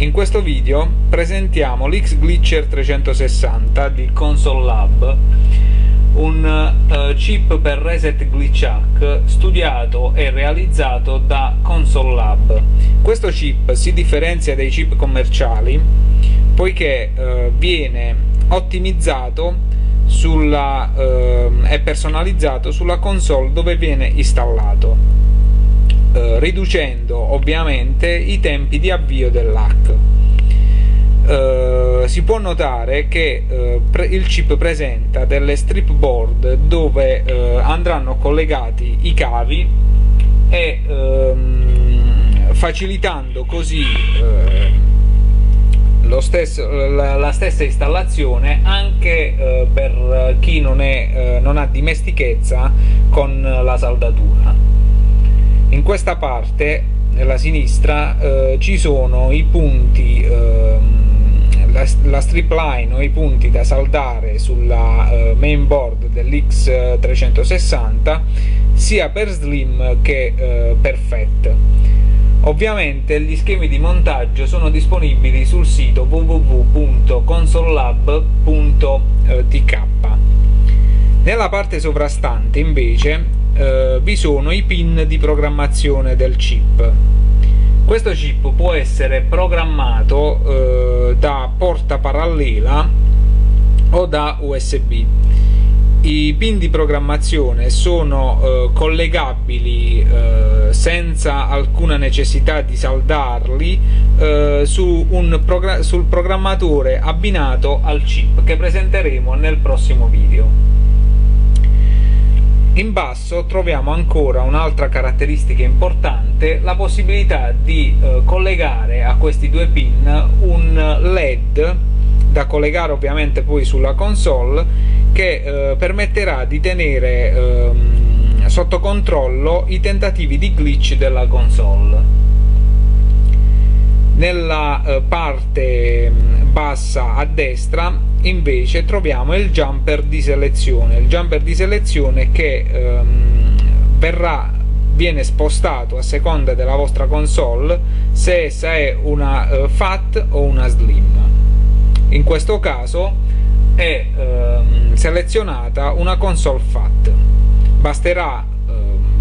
In questo video presentiamo l'X-Glitcher 360 di Console Lab, un uh, chip per Reset Glitch Hack studiato e realizzato da Console Lab. Questo chip si differenzia dai chip commerciali poiché uh, viene ottimizzato sulla, uh, è personalizzato sulla console dove viene installato eh, riducendo ovviamente i tempi di avvio dell'hack. Eh, si può notare che eh, il chip presenta delle strip board dove eh, andranno collegati i cavi e ehm, facilitando così stesso, la, la, stessa installazione anche eh, per chi non, è, eh, non ha dimestichezza con la saldatura in questa parte nella sinistra eh, ci sono i punti eh, la, la, strip line o i punti da saldare sulla eh, main board dell'X360 sia per slim che eh, per fat. Ovviamente gli schemi di montaggio sono disponibili sul sito www.consolelab.tk nella parte sovrastante invece eh, vi sono i pin di programmazione del chip. Questo chip può essere programmato eh, da porta parallela o da USB i pin di programmazione sono eh, collegabili eh, senza alcuna necessità di saldarli eh, su progr sul programmatore abbinato al chip che presenteremo nel prossimo video in basso troviamo ancora un'altra caratteristica importante, la possibilità di eh, collegare a questi due pin un LED da collegare ovviamente poi sulla console che eh, permetterà di tenere eh, sotto controllo i tentativi di glitch della console. Nella eh, parte bassa a destra invece troviamo il jumper di selezione. Il jumper di selezione che ehm, verrà viene spostato a seconda della vostra console se essa è una eh, fat o una slim. In questo caso è ehm, selezionata una console fat. Basterà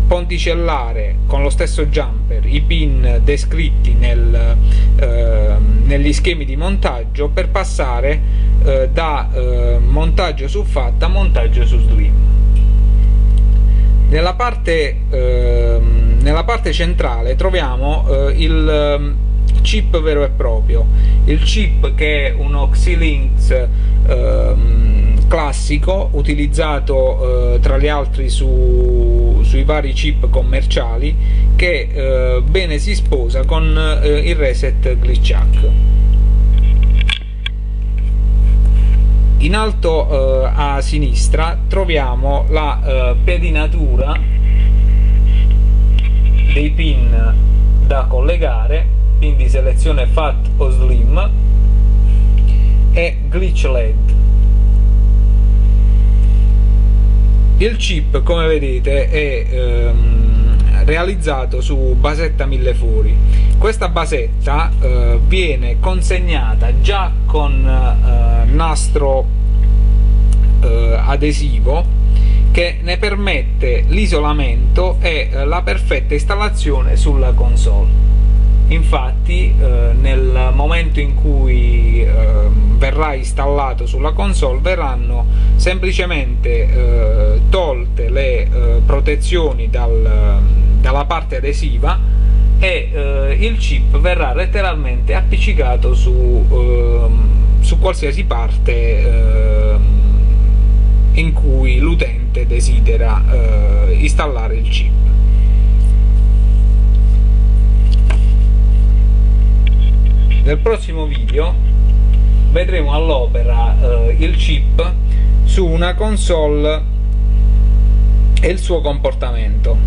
ponticellare con lo stesso jumper i pin descritti nel, eh, negli schemi di montaggio per passare eh, da eh, montaggio su fatta a montaggio su slim nella parte, ehm, nella parte centrale troviamo eh, il ehm, chip vero e proprio il chip che è un Oxylinks ehm, classico utilizzato eh, tra gli altri su, sui vari chip commerciali che eh, bene si sposa con eh, il reset glitch hack. In alto eh, a sinistra troviamo la eh, pedinatura dei pin da collegare quindi selezione fat o slim e glitch led il chip come vedete è ehm, realizzato su basetta mille fori. Questa basetta eh, viene consegnata già con eh, nastro eh, adesivo che ne permette l'isolamento e eh, la perfetta installazione sulla console infatti eh, nel momento in cui eh, verrà installato sulla console verranno semplicemente eh, tolte le eh, protezioni dal, dalla parte adesiva e eh, il chip verrà letteralmente appiccicato su, ehm, su qualsiasi parte ehm, in cui l'utente desidera installare il chip nel prossimo video vedremo all'opera eh, il chip su una console e il suo comportamento